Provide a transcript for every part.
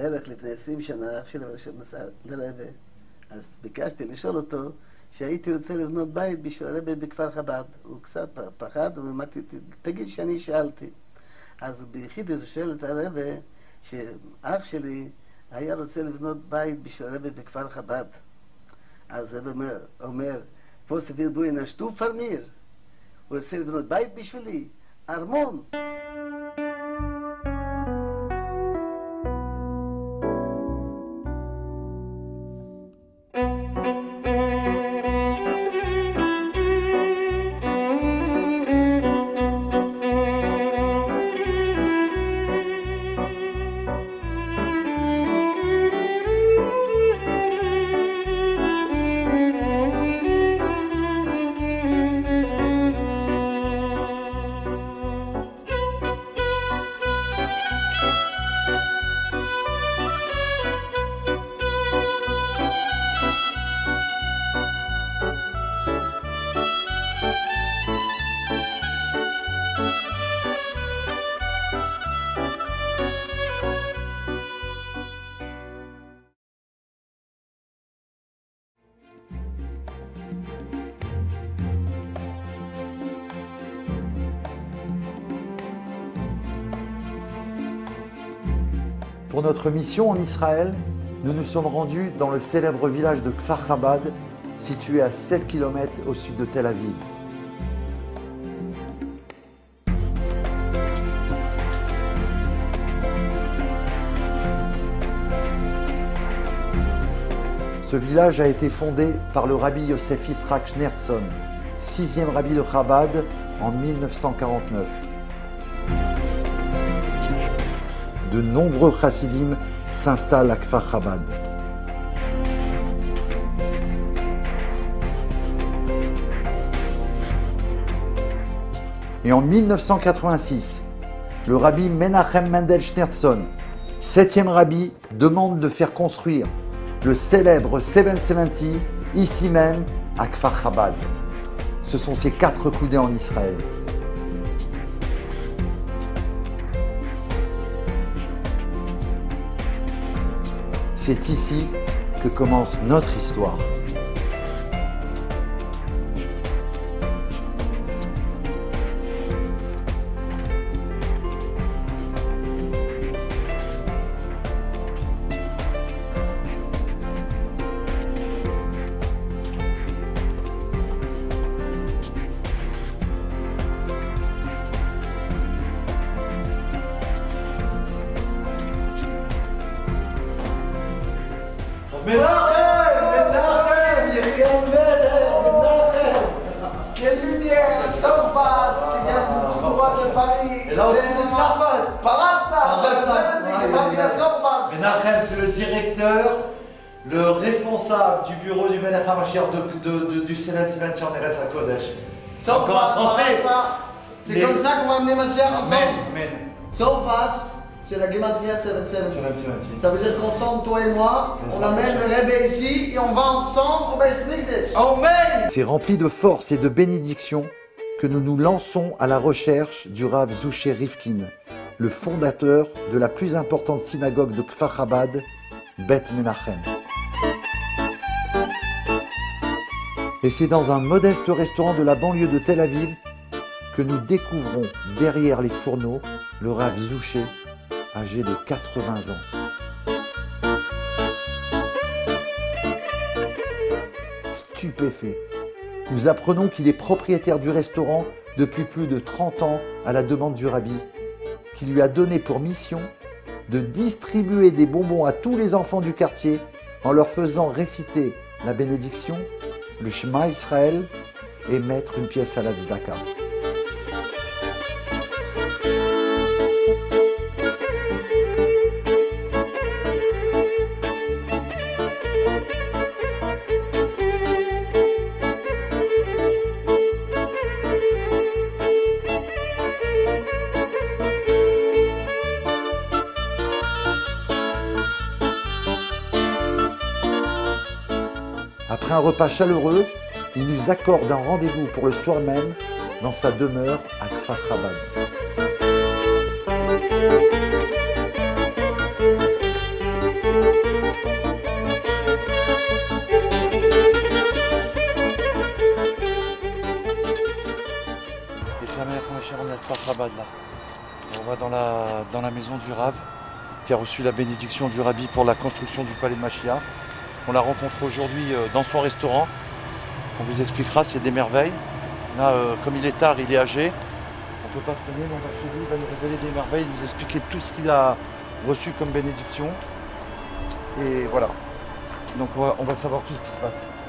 בערך לפני עשרים שנה, אח שלי נסע לרבה, אז ביקשתי לשאול אותו שהייתי רוצה לבנות בית בשביל הרבי בכפר חב"ד. הוא קצת פחד, ואמרתי, תגיד שאני שאלתי. אז ביחיד הוא שואל את הרבה שאח שלי היה רוצה לבנות בית בשביל הרבי בכפר חב"ד. אז הרבי אומר, אומר, פוסט וילבוי נשטו פרמיר. הוא רוצה לבנות בית בשבילי, ארמון. Pour notre mission en Israël, nous nous sommes rendus dans le célèbre village de Kfar Chabad, situé à 7 km au sud de Tel Aviv. Ce village a été fondé par le rabbi Yosef Israq Schneerson, sixième rabbi de Chabad en 1949. De nombreux chassidim s'installent à Kfar Chabad. Et en 1986, le rabbi Menachem Mendel Schneerson, septième rabbi, demande de faire construire le célèbre 770 ici même à Kfar Chabad. Ce sont ces quatre coudées en Israël. C'est ici que commence notre histoire. Menachem, c'est le directeur, le responsable du bureau du Mashiach de, de, de, du Sénat Cimetière en Eretz HaKodesh. Encore un français. C'est comme ça qu'on va amener Mashiach Amen, ensemble. amen. Tzorfas, c'est la Gematria 770. Sénat Cimetière. Ça veut dire qu'ensemble, toi et moi, on amène le Rebbe ici et on va ensemble au Beis Mikdash. Amen. C'est rempli de force et de bénédictions que nous nous lançons à la recherche du Rav Zouché Rivkin, le fondateur de la plus importante synagogue de Kfar Chabad, Beth Menachem. Et c'est dans un modeste restaurant de la banlieue de Tel Aviv que nous découvrons derrière les fourneaux le Rav Zouché, âgé de 80 ans. Stupéfait, nous apprenons qu'il est propriétaire du restaurant depuis plus de 30 ans à la demande du rabbi, qui lui a donné pour mission de distribuer des bonbons à tous les enfants du quartier en leur faisant réciter la bénédiction, le Shema Israël et mettre une pièce à la tzedaka. repas chaleureux, il nous accorde un rendez-vous pour le soir même dans sa demeure à Kfar On va dans la, dans la maison du Rav qui a reçu la bénédiction du Rabbi pour la construction du palais de Machia. On la rencontre aujourd'hui euh, dans son restaurant. On vous expliquera, c'est des merveilles. Là, euh, comme il est tard, il est âgé. On ne peut pas freiner, mais on va chez lui, il va nous révéler des merveilles, nous expliquer tout ce qu'il a reçu comme bénédiction. Et voilà. Donc on va, on va savoir tout ce qui se passe.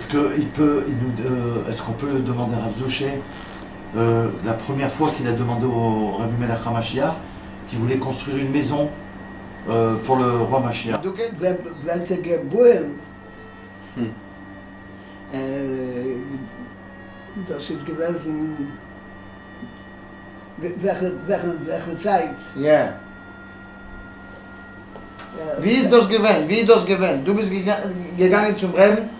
Est-ce que il peut, il nous, euh, est-ce qu'on peut le demander à Rav Zouché, euh, la première fois qu'il a demandé au Rabbi Melech HaMashiach qu'il voulait construire une maison euh, pour le roi Mashiach. Wenn, wenn der geboren, Hm. äh, das ist gewesen, welche, welche, welche Zeit? Ja. Wie ist das gewesen? Wie ist das gewesen? Du bist gega- gegangen zum Reben?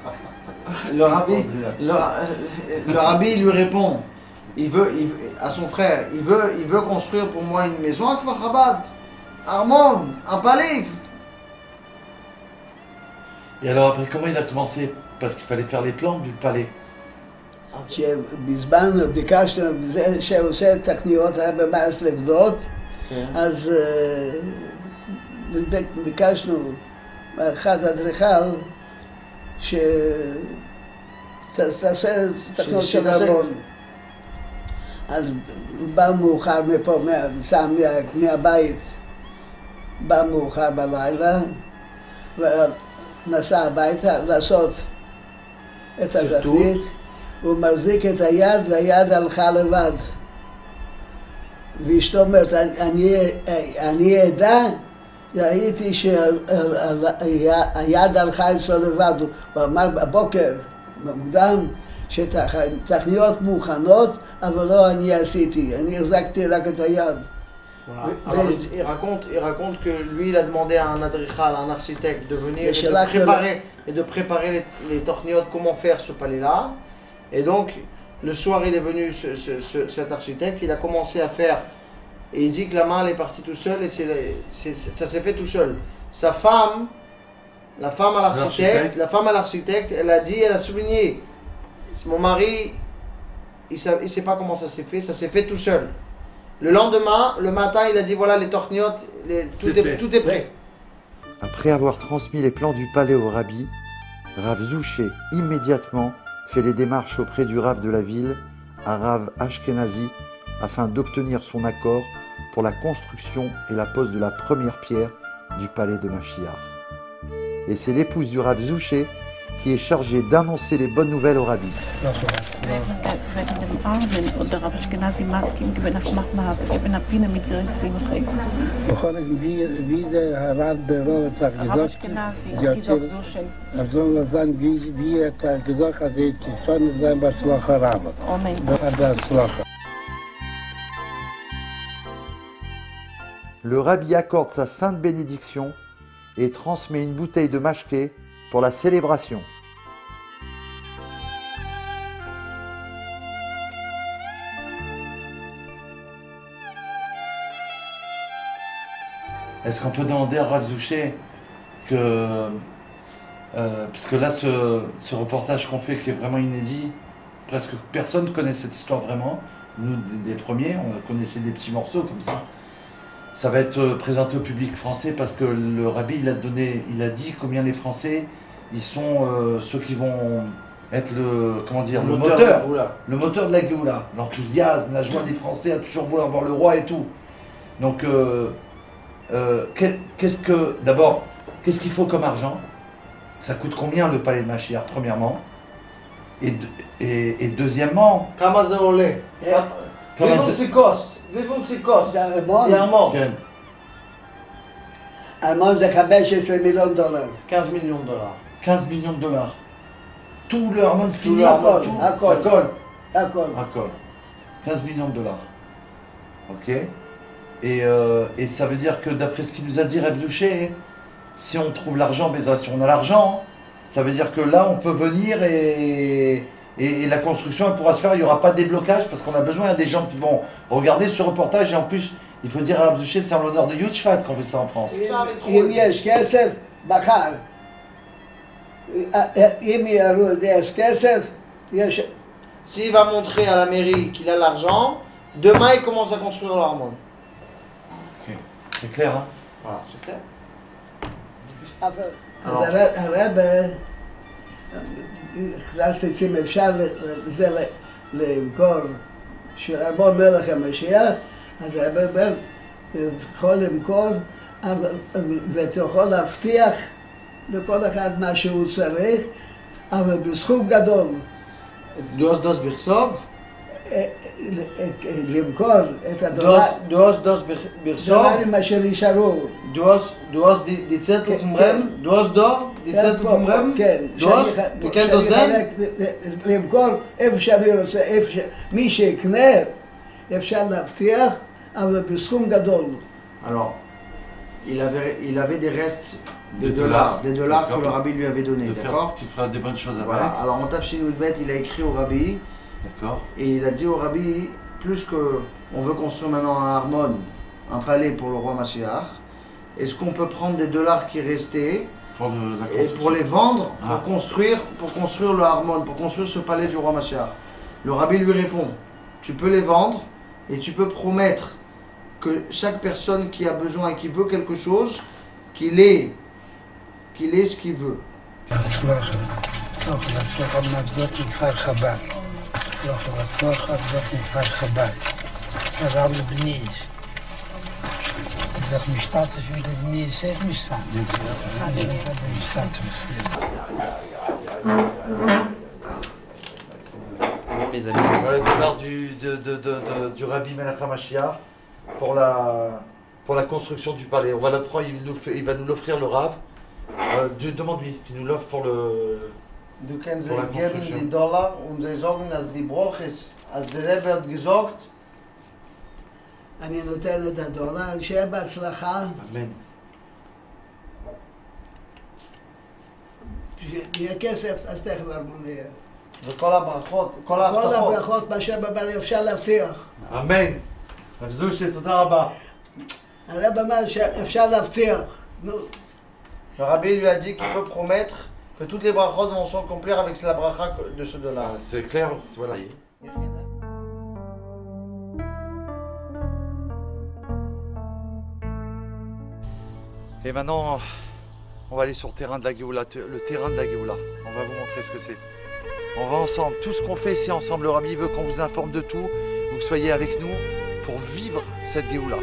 Le rabbi, le, ra- le rabbi lui répond il veut, il veut- à son frère il veut, il veut construire pour moi une maison à Kfar Chabad. Armon, un palais. Et alors après, comment il a commencé Parce qu'il fallait faire les plans du palais. שבזמן ביקשנו, זה שעושה תכניות הרבי מאס לבנות, אז אה, בק- ביקשנו מאחד אדריכל שתעשה תכניות של. ארמון. אז בא מאוחר מפה, סע מה- מהבית, בא מאוחר בלילה, ונסע הביתה לעשות את. התפנית. הוא מחזיק את היד והיד הלכה לבד. ואשתו אומרת, אני, אני, אני עדה, ראיתי שהיד הלכה אצלו לבד. הוא אמר בבוקר, מוקדם, שתכניות מוכנות, אבל לא אני עשיתי, אני החזקתי רק את היד. Voilà. Mais- Alors, mais- il, il raconte, il raconte que lui, il a demandé à un adrichal, à un architecte, de venir Mais et c'est de, là que préparer, et de préparer les, les torgniotes, comment faire ce palais-là. Et donc, le soir, il est venu, ce- ce- ce- cet architecte, il a commencé à faire. et il dit que la main, elle est partie tout seul, et c'est c'est- c'est- ça s'est fait tout seul. Sa femme, la femme à l'architecte, L'architecte. la femme à l'architecte, elle a dit, elle a souligné, mon mari, il ne sait pas comment ça s'est fait, ça s'est fait tout seul. Le lendemain, le matin, il a dit voilà les torgniotes, les- tout, C'est est, fait. tout est prêt. Après avoir transmis les plans du palais au rabbi, Rav Zouché immédiatement fait les démarches auprès du Rav de la ville, à Rav Ashkenazi, afin d'obtenir son accord pour la construction et la pose de la première pierre du palais de Machiar. Et c'est l'épouse du Rav Zouché qui est chargée d'annoncer les bonnes nouvelles au rabbi. Le rabbi accorde sa sainte bénédiction et transmet une bouteille de mashké pour la célébration. Est-ce qu'on peut demander à Rav Zouché que. euh, parce que là, ce, reportage qu'on fait, qui est vraiment inédit, presque personne ne connaît cette histoire vraiment. Nous, des premiers, on connaissait des petits morceaux comme ça ça va être euh, présenté au public français parce que le rabbi, il a, donné, il a dit combien les Français, ils sont euh, ceux qui vont être le, comment dire, le, moteur, le moteur de la Géoula, l'enthousiasme, la joie des Français à toujours vouloir voir le roi et tout. Donc, euh, qu'est-ce que, d'abord, qu'est-ce qu'il faut comme argent? Ça coûte combien le palais de Machia, premièrement? Et, et, deuxièmement... Comment Comment ça coûte ב-2019. זה ארמון? 15 מיליון דולר. 15 מיליון דולר. 15 מיליון דולר. Tout leur monde fini, הכל, הכל. 15 מיליון דולר. אוקיי? Et, euh, et, ça veut dire que d'après ce qu'il nous a dit Rêve si on trouve l'argent, mais si on a l'argent, ça veut dire que là on peut venir et, et, la construction elle pourra se faire, il n'y aura pas de déblocage parce qu'on a besoin des gens qui vont regarder ce reportage et en plus, il faut dire à Abzouché, c'est en l'honneur de Youtchfat qu'on fait ça en France. S'il va montrer à la mairie qu'il a l'argent, demain il commence à construire l'harmonie. Ok, c'est clair, hein? Voilà, c'est clair. Alors. הכנסת עצים אפשר זה למכור שיבוא מלך המשיח, אז הרב אומר, יכול למכור, ואתה יכול להבטיח לכל אחד מה שהוא צריך, אבל בסכום גדול. דוס דוס בכסוף? למכור את הדולר- dos dos dos birsov, דולרים אשר נשארו. dos dos di di zettel כן, vom כן. Rem, dos do, di zettel vom Rem, כן. dos, שאני- וכן שאני דוזן, אחלק, למכור איפה שאני רוצה, איפה ש... מי שיקנה, אפשר להבטיח, אבל בסכום גדול. Alors, il avait, il avait des restes de Des dollars, dollars, des dollars que d'accord. le rabbi lui avait donnés, De faire d'accord ce qui fera des bonnes choses avec. Voilà, alors en Tafshin Bet, il a écrit au rabbi, D'accord. et il a dit au rabbi, plus que on veut construire maintenant un harmon, un palais pour le roi Mashiach, est-ce qu'on peut prendre des dollars qui restaient Pour et pour les vendre, pour Ah. construire, pour construire le harmon, pour construire ce palais du roi Mashiach? Le rabbi lui répond, tu peux les vendre et tu peux promettre que chaque personne qui a besoin et qui veut quelque chose, qu'il ait, qu'il ait ce qu'il veut voilà le départ du, Rabbi pour la, construction du palais. On va l'apprendre. il, va nous l'offrir le Rav. Euh, demande-lui qu'il nous l'offre pour le, Du kannst la sie geben die Dollar und sie sagen, dass die Bruch ist, als der Rebbe hat gesagt, אני נותן את הדולר, שיהיה בהצלחה, Amen. יהיה כסף, אז תכף ארמון יהיה. וכל הברכות, כל כל ההבטחות. הברכות, מה שבבר אפשר להבטיח. Amen. רב זושי, תודה רבה. הרב אמר שאפשר להבטיח. נו, Le rabbi lui que toutes les brachot vont s'accomplir avec la bracha de ce dollar. Ah, C'est clair, voilà. Et maintenant, on va aller sur le terrain de la Géoula, le terrain de la Géoula. On va vous montrer ce que c'est. On va ensemble, tout ce qu'on fait, c'est ensemble. Le Rabbi veut qu'on vous informe de tout, vous que soyez avec nous pour vivre cette Géoula.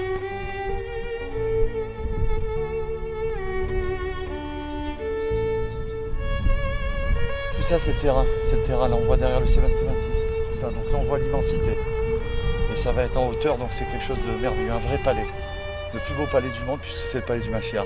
Ça, c'est le terrain. C'est le terrain. Là, on voit derrière le 770. Tout ça. Donc là, on voit l'immensité. Et ça va être en hauteur, donc c'est quelque chose de merveilleux. Un vrai palais. Le plus beau palais du monde, puisque c'est le palais du Mashiach.